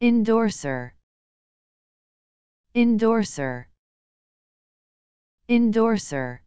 endorser. Endorser. Endorser.